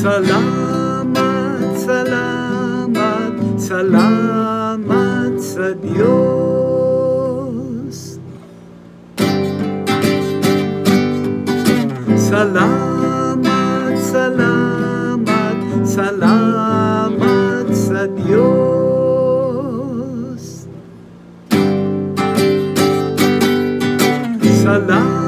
Salamat, salamat, salamat sa Diyos. Salamat, salamat, salamat sa Diyos. Salamat,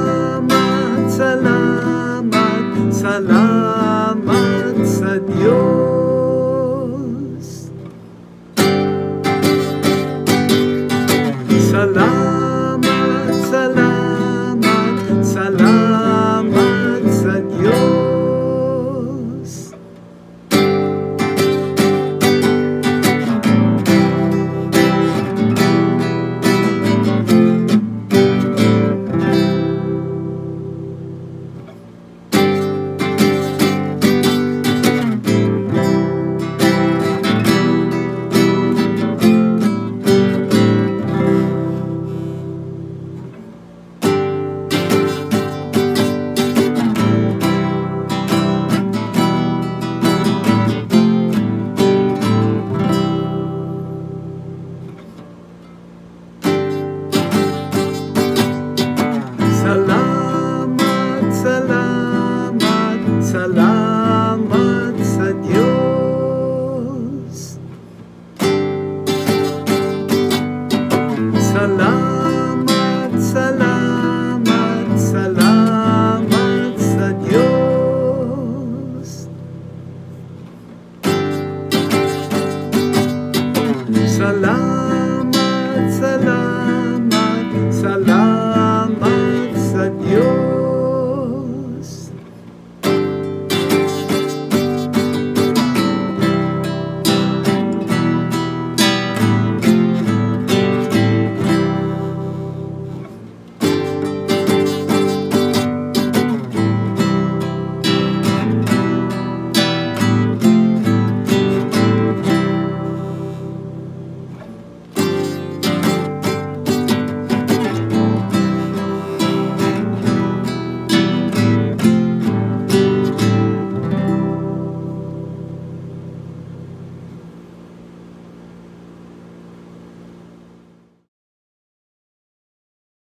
Salamat.